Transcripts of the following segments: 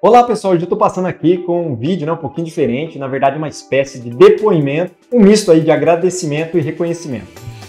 Olá pessoal, hoje eu estou passando aqui com um vídeo né, um pouquinho diferente, na verdade uma espécie de depoimento, um misto aí de agradecimento e reconhecimento.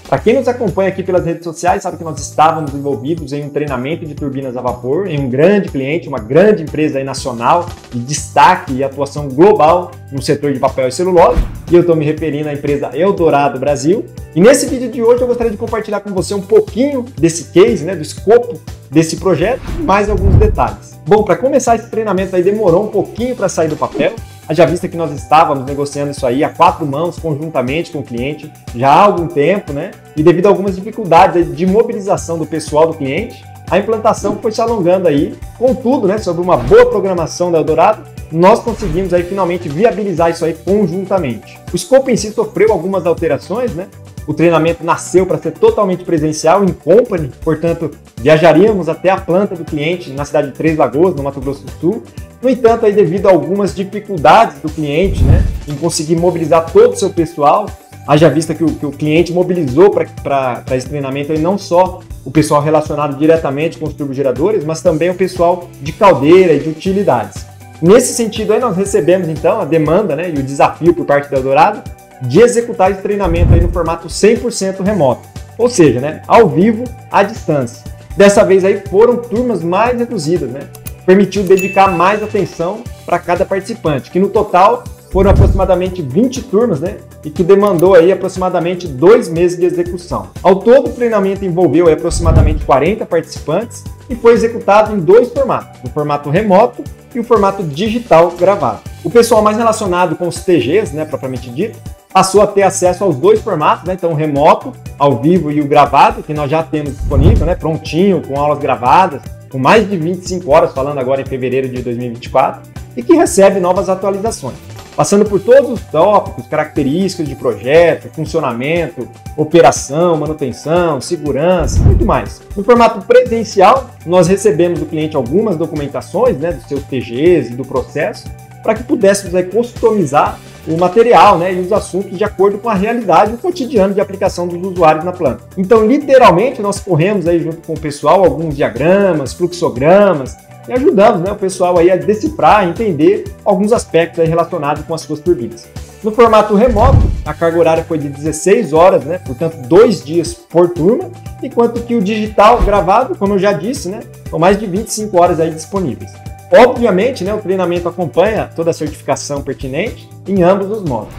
Para quem nos acompanha aqui pelas redes sociais, sabe que nós estávamos envolvidos em um treinamento de turbinas a vapor em um grande cliente, uma grande empresa nacional de destaque e atuação global no setor de papel e celulose. E eu estou me referindo à empresa Eldorado Brasil. E nesse vídeo de hoje eu gostaria de compartilhar com você um pouquinho desse case, né, do escopo desse projeto e mais alguns detalhes. Bom, para começar esse treinamento aí demorou um pouquinho para sair do papel. Já vista que nós estávamos negociando isso aí a quatro mãos conjuntamente com o cliente já há algum tempo, né? E devido a algumas dificuldades de mobilização do pessoal do cliente, a implantação foi se alongando aí. Contudo, né, sobre uma boa programação da Eldorado, nós conseguimos aí finalmente viabilizar isso aí conjuntamente. O escopo em si sofreu algumas alterações, né? O treinamento nasceu para ser totalmente presencial em company, portanto, viajaríamos até a planta do cliente na cidade de Três Lagoas, no Mato Grosso do Sul. No entanto, aí, devido a algumas dificuldades do cliente né, em conseguir mobilizar todo o seu pessoal, haja vista que o, que o cliente mobilizou para esse treinamento aí, não só o pessoal relacionado diretamente com os turbogeradores, mas também o pessoal de caldeira e de utilidades. Nesse sentido, aí, nós recebemos então a demanda né, e o desafio por parte da Eldorado de executar esse treinamento aí no formato 100% remoto, ou seja, né, ao vivo, à distância. Dessa vez aí foram turmas mais reduzidas, né? Permitiu dedicar mais atenção para cada participante, que no total foram aproximadamente 20 turmas, né? E que demandou aí aproximadamente dois meses de execução. Ao todo, o treinamento envolveu aproximadamente 40 participantes e foi executado em dois formatos, o formato remoto e o formato digital gravado. O pessoal mais relacionado com os TGs, né, propriamente dito, passou a ter acesso aos dois formatos, né? Então, o remoto, ao vivo e o gravado, que nós já temos disponível, né? Prontinho, com aulas gravadas, com mais de 25 horas, falando agora em fevereiro de 2024, e que recebe novas atualizações. Passando por todos os tópicos, características de projeto, funcionamento, operação, manutenção, segurança, muito mais. No formato presencial, nós recebemos do cliente algumas documentações né, dos seus TGs e do processo, para que pudéssemos aí, customizar o material né, e os assuntos de acordo com a realidade e o cotidiano de aplicação dos usuários na planta. Então, literalmente, nós corremos aí junto com o pessoal alguns diagramas, fluxogramas e ajudamos né, o pessoal aí a decifrar, a entender alguns aspectos relacionados com as suas turbinas. No formato remoto, a carga horária foi de 16 horas, né? portanto, dois dias por turma, enquanto que o digital gravado, como eu já disse, né? são mais de 25 horas aí disponíveis. Obviamente, né, o treinamento acompanha toda a certificação pertinente em ambos os modos.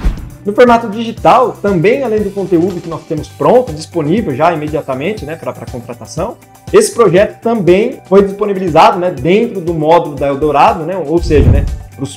No formato digital, também além do conteúdo que nós temos pronto, disponível já imediatamente né, para contratação, esse projeto também foi disponibilizado né, dentro do módulo da Eldorado, né, ou seja, né,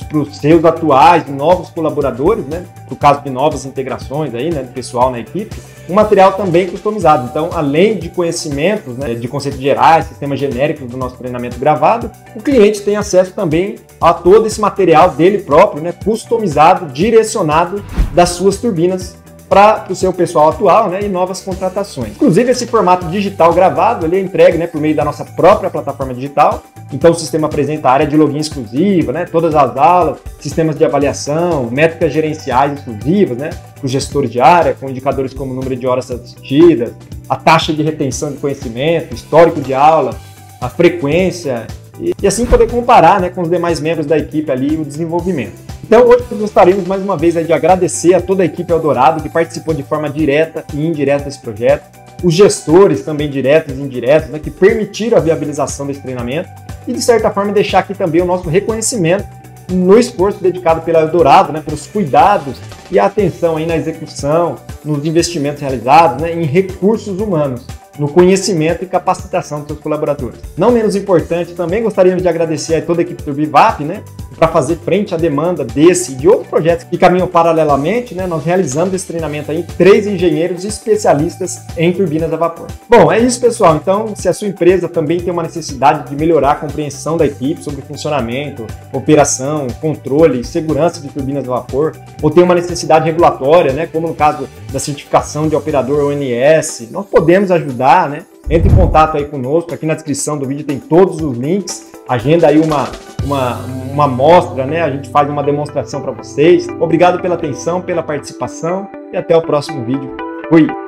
para os seus atuais novos colaboradores, né, no caso de novas integrações aí, né, do pessoal na equipe, um material também customizado. Então, além de conhecimentos, né, de conceitos gerais, sistemas genéricos do nosso treinamento gravado, o cliente tem acesso também a todo esse material dele próprio, né, customizado, direcionado das suas turbinas para o seu pessoal atual né, e novas contratações. Inclusive, esse formato digital gravado ele é entregue né, por meio da nossa própria plataforma digital. Então, o sistema apresenta área de login exclusiva, né, todas as aulas, sistemas de avaliação, métricas gerenciais exclusivas né, para os gestores de área, com indicadores como o número de horas assistidas, a taxa de retenção de conhecimento, histórico de aula, a frequência, e, e assim poder comparar né, com os demais membros da equipe ali o desenvolvimento. Então, hoje gostaríamos mais uma vez de agradecer a toda a equipe Eldorado que participou de forma direta e indireta desse projeto, os gestores também diretos e indiretos, né, que permitiram a viabilização desse treinamento e, de certa forma, deixar aqui também o nosso reconhecimento no esforço dedicado pela Eldorado, né, pelos cuidados e a atenção aí na execução, nos investimentos realizados, né, em recursos humanos no conhecimento e capacitação dos seus colaboradores. Não menos importante, também gostaríamos de agradecer a toda a equipe do Bivap, né, para fazer frente à demanda desse e de outros projetos que caminham paralelamente, né, nós realizamos esse treinamento aí, três engenheiros especialistas em turbinas a vapor. Bom, é isso, pessoal. Então, se a sua empresa também tem uma necessidade de melhorar a compreensão da equipe sobre funcionamento, operação, controle e segurança de turbinas a vapor, ou tem uma necessidade regulatória, né, como no caso da certificação de operador ONS, nós podemos ajudar, né? Entre em contato aí conosco, aqui na descrição do vídeo tem todos os links, agenda aí uma uma, uma mostra, né? A gente faz uma demonstração para vocês. Obrigado pela atenção, pela participação e até o próximo vídeo. Fui!